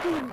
Hey!